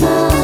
Mama.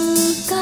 suka